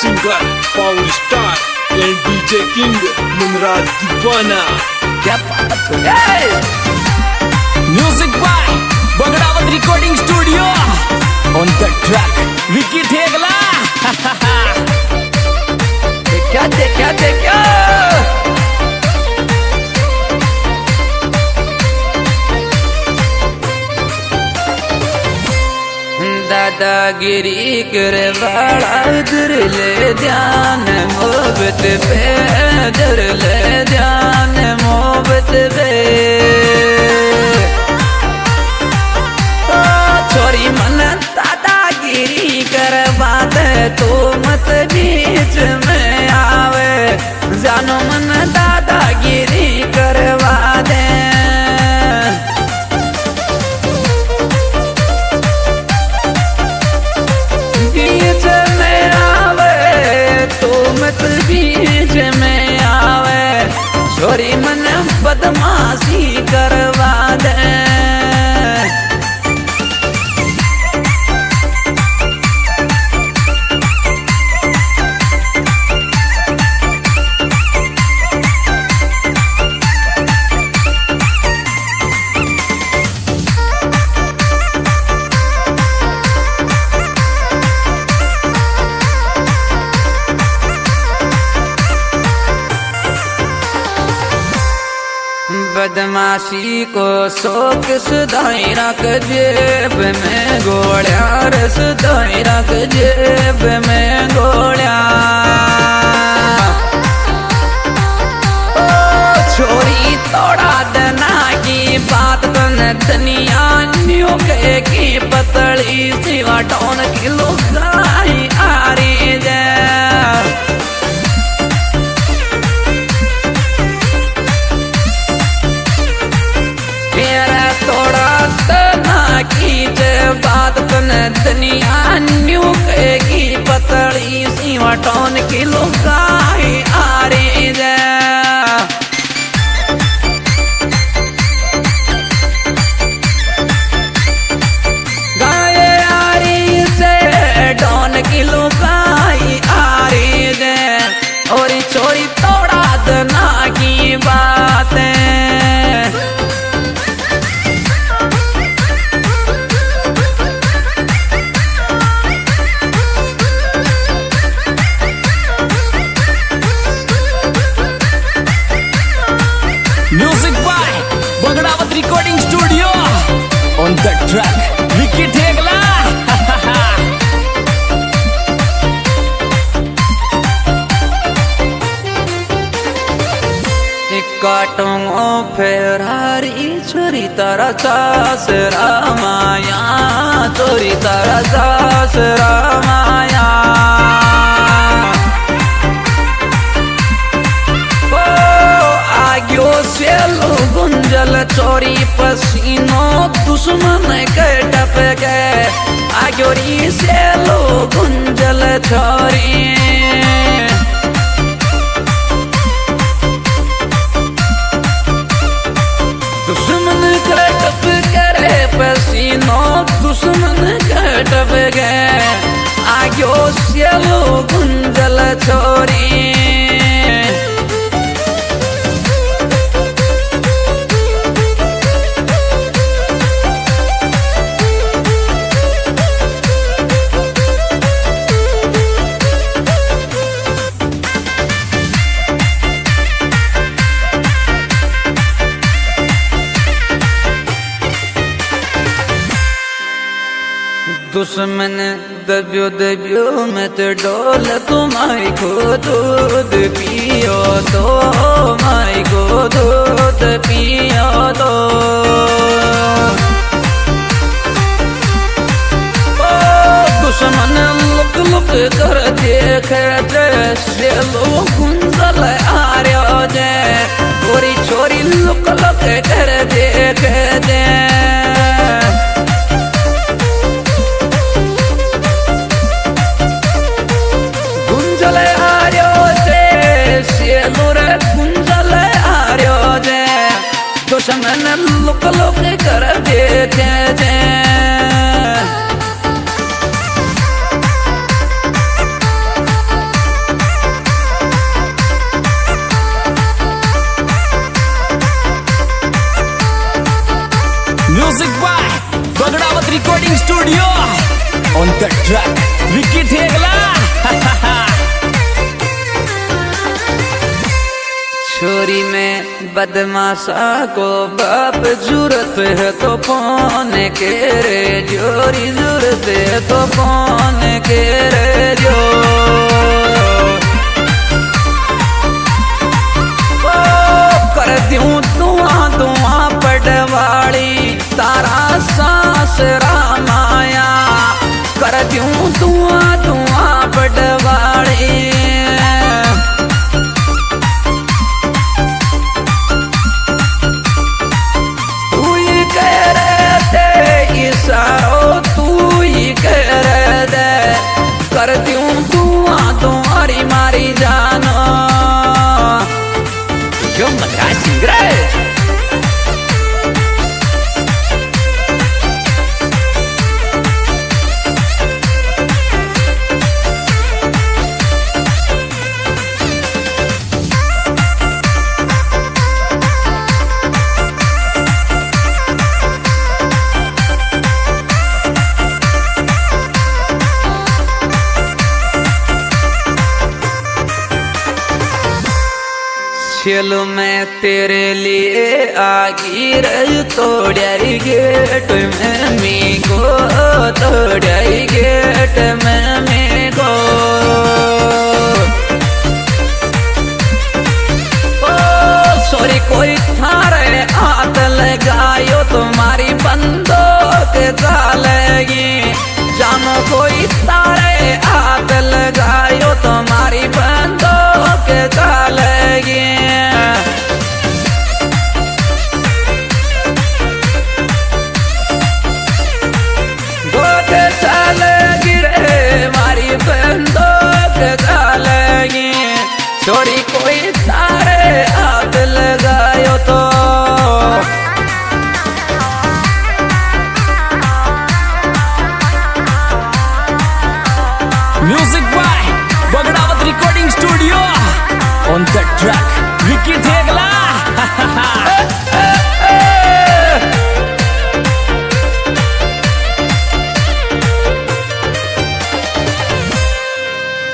Singer power star and DJ king Munraj दीवाना क्या बात है music by Bagdawat recording studio on the track Vicky Thegla क्या दादागिरी कर बड़ा उधर ले ध्यान मोहब्बत पे दर ले ध्यान मोहब्बत पे। बदमाशी बदमाशी को शोक सुधाई रख जेब में गोड़िया, रस सुधाई रख जेब में गोड़िया। ओ छोरी, तोड़ा दना की बात तन दुनिया न्यू के की पतली सिवा टोन किलो गाई दुनिया न्यू कहेगी पतली सी टोन की गाय आ ट्रैक विकी ठेगला फेरारी छोरी तारा रामाया छोरी तारा सास रामाया ओ गुंजल चोरी पसीनो आग्यो से लो गुंजल छोरी दुश्मन का टप करे पसीनो, दुश्मन का टप गए। आयो से लो गुंजल छोरी दुश्मन दबियो दबियो मत डोल तुम्हारी को दूध पियो दो माई को दूध पियो ओ, दुश्मन लुक लुक कर देख गुंजल आ रहे जे। छोरी छोरी लुक लुक कर दे बदमाशा को बाप ज़रूरत है तो फ़ोन के रे जोरी ज़रूरत है तो फ़ोन के रे जो कर दूँ तुआ तुआ पटवाड़ी, तारा सांस रामाया। कर दूँ तुआ तुआ पटवाड़ी। चलो मैं तेरे लिए आगी रही तोड़ाई गेट में मी को तोड़ाई गेट में मी को ओ सॉरी कोई थारे हाथ लगायो तुम्हारी बंदूक डालेगी जानो कोई तारे On the track,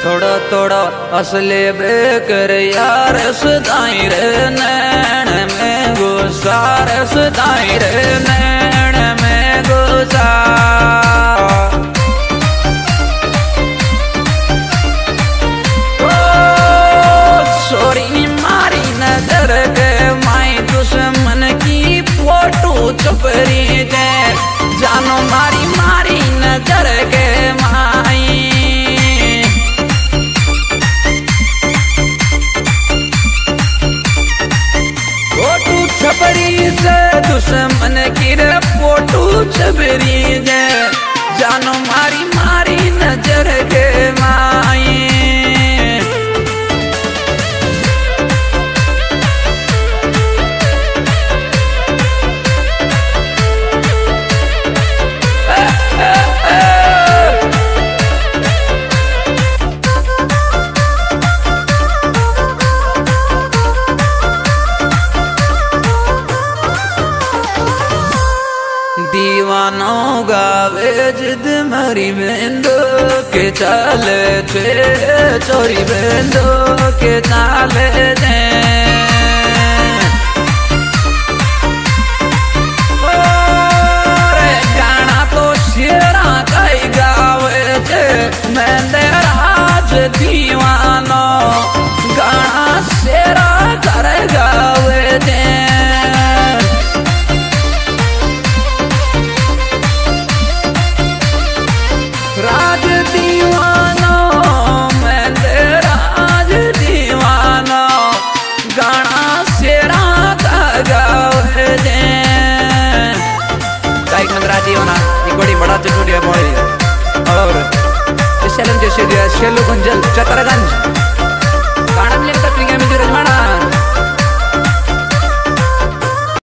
थोड़ा थोड़ा असले बेकर यार सदाई रे नैन में गुसार सदाई रे नैन में गुसा चुपरी दे जानो मारी मारी नज़र के माई। फोटू दुश्मन की फोटू छपरी दे जानो मारी मारी नज़र के मरी बेंदो, के चाले छे चोरी बेंदो, के ताले तो शेरा कई गावे मैं दीवानो साथ स्टूडियो मोहल्ले और चैलेंज स्टूडियो चतरगंज. कानम लेकर प्रिया रजमाना